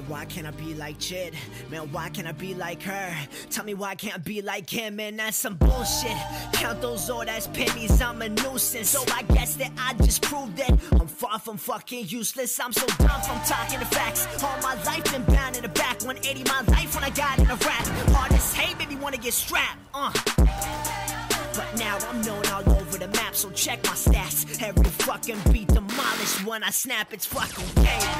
Man, why can't I be like Jid? Man, why can't I be like her? Tell me why can't I be like him? Man, that's some bullshit. Count those old ass pennies, I'm a nuisance. So I guess that I just proved that I'm far from fucking useless. I'm so dumb from talking the facts. All my life been bound in the back. 180 my life when I got in a rap. Artists hate, baby, wanna get strapped. Uh. But now I'm known all over the map, so check my stats. Every fucking beat demolished when I snap, it's fucking game.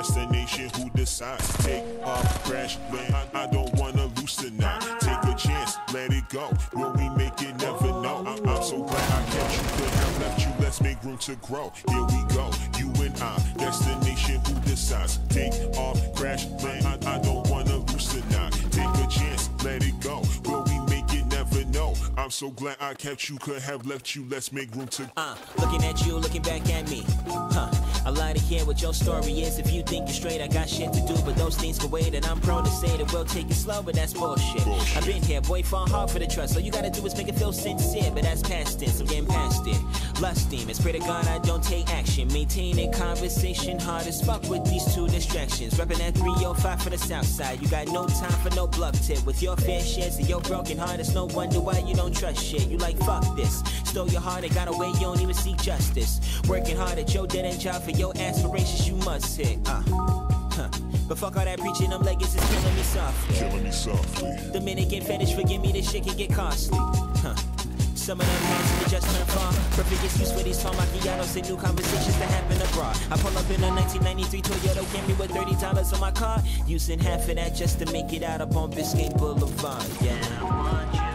Destination who decides. Take off, crash, land. I, I don't wanna lose tonight. Take a chance, let it go. Will we make it? Never know. I'm, I'm so glad I kept you. Could have left you. Let's make room to grow. Here we go. You and I, destination who decides. Take off, crash, land. I, I don't wanna lose tonight. Take a chance, let it go. Will we make it? Never know. I'm so glad I kept you. Could have left you. Let's make room to. Uh, looking at you, looking back at me. Huh. I like to hear what your story is. If you think you're straight, I got shit to do, but those things can wait. And I'm prone to say that we'll take it slow, but that's bullshit. Bullshit. I've been here, boy, fall hard for the trust. All you gotta do is make it feel sincere, but that's past tense. I'm getting past it. Lust demons, pray to God I don't take action. Maintaining conversation, hard as fuck with these two distractions. Repping that 305 for the south side. You got no time for no bluff tip. With your fair shares of your broken heart, it's no wonder why you don't trust shit. You like fuck this. Stole your heart and got away, you don't even seek justice. Working hard at your dead end job for your aspirations, you must hit. Uh. Huh. But fuck all that preaching, them leggings is killing me softly. Killing me softly. Dominican fetish, forgive me, this shit can get costly. Huh. Some of them hands that just turn far. Perfect excuse for these tall macchiatos and new conversations that happen abroad. I pull up in a 1993 Toyota Camry with $30 on my car. Using half of that just to make it out up on Biscayne Boulevard. Yeah.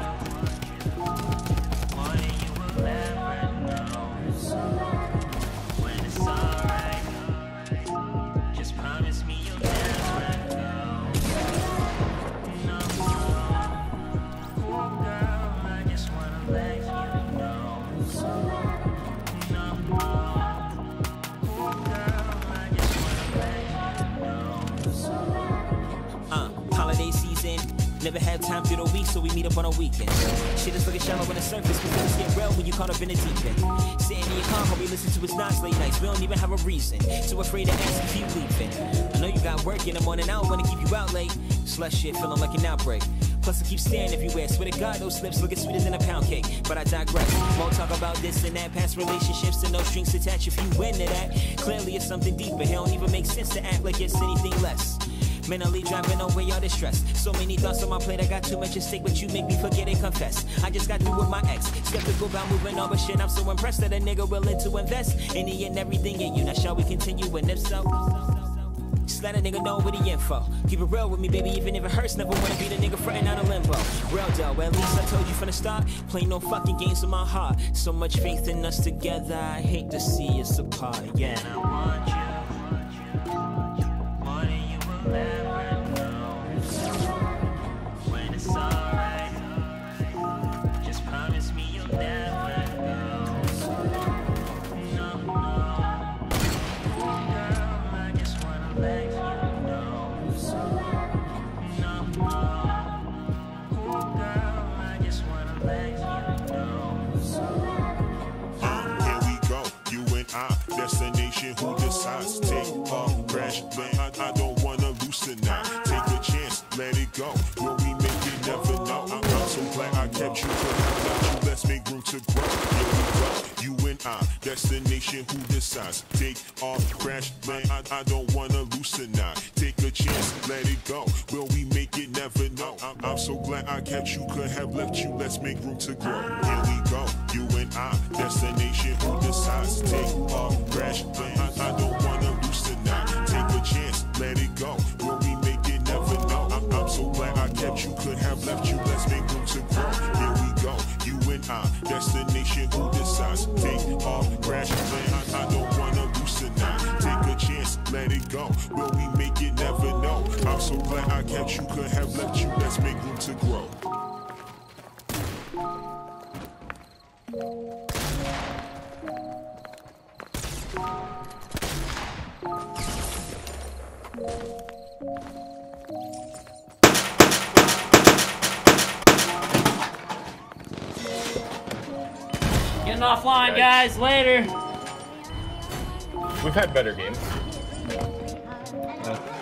Never had time through the week, so we meet up on a weekend. Shit is looking shallow on the surface, but things get real when you caught up in the deep end. Sitting in your car, we listen to his Nas late nights. We don't even have a reason. Too afraid to ask if you leaving. I know you got work in the morning, I don't wanna keep you out late. Slut shit, feeling like an outbreak. Plus, I keep staring everywhere. Swear to God, those lips looking sweeter than a pound cake. But I digress. Won't talk about this and that. Past relationships and no strings attached. If you into that, clearly it's something deeper. It don't even make sense to act like it's anything less. Mentally driving away all the stress. So many thoughts on my plate, I got too much at stake, but you make me forget and confess. I just got through with my ex. Skeptical about moving on, but shit, I'm so impressed that a nigga willing to invest any and everything in you. Now, shall we continue? And if so, just let a nigga know with the info. Keep it real with me, baby, even if it hurts. Never wanna be the nigga frontin' out of limbo. Real though, at least I told you from the start. Play no fucking games with my heart. So much faith in us together, I hate to see us apart. Yeah. And I want you. flash bang. I, I don't wanna loosen now. Take a chance, let it go. Will we make it? Never know. I, I'm so glad I kept you for now. You let's make room to grow. Here we go. You and I, destination who decides. Take off, crash land. I, I don't wanna loosen now. Take a chance, let it go. Will we make it? Never know. I, I'm so glad I kept you. Could have left you. Let's make room to grow. Here we go. You and I, destination who decides. Take off, crash land. Kept you. Could have left you. Let's make room to grow. Here we go. You and I, destination who decides. Take off, crash, land. I, don't wanna loosen now. Take a chance, let it go. Will we make it? Never know. I'm so glad I kept you. Could have left you. Getting offline, guys. Later. We've had better games. Uh,